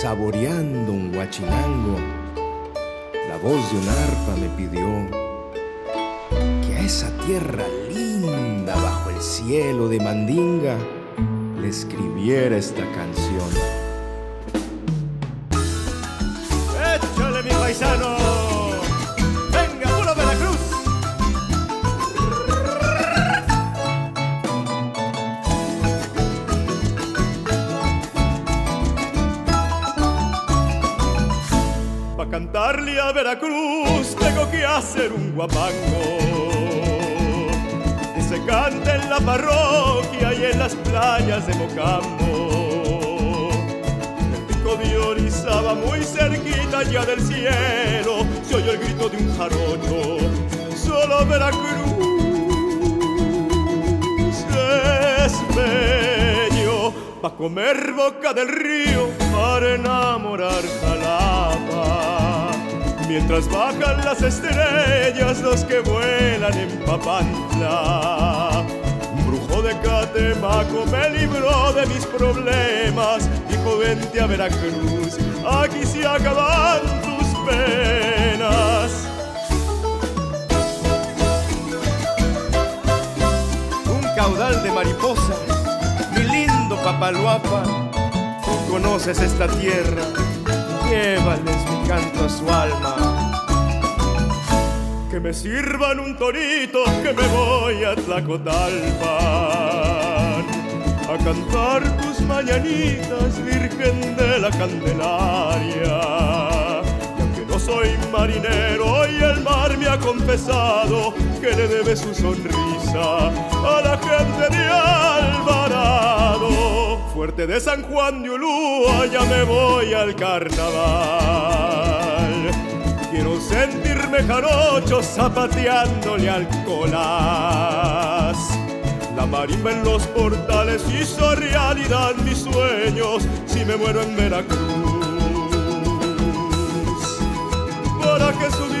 Saboreando un guachinango, la voz de un arpa me pidió que a esa tierra linda bajo el cielo de Mandinga le escribiera esta canción. Cantarle a Veracruz tengo que hacer un guapango. Que se cante en la parroquia y en las playas de Mocambo. El pico de Orizaba muy cerquita ya del cielo se oye el grito de un jarocho. Solo Veracruz es bello pa' comer boca del río, para enamorar Jalapa. Mientras bajan las estrellas, los que vuelan en Papantla. Un brujo de Catemaco me libró de mis problemas. Dijo, vente a Veracruz, aquí se acaban tus penas. Un caudal de mariposas, mi lindo Papaluapa. Tú conoces esta tierra, llévales mi canto a su alma. Que me sirvan un torito que me voy a Tlacotalpan a cantar tus mañanitas, Virgen de la Candelaria. Y aunque no soy marinero y el mar me ha confesado que le debe su sonrisa De San Juan de Ulúa ya me voy al carnaval. Quiero sentirme jarocho zapateándole al colas. La marimba en los portales hizo realidad mis sueños si me muero en Veracruz. ¿Para que subir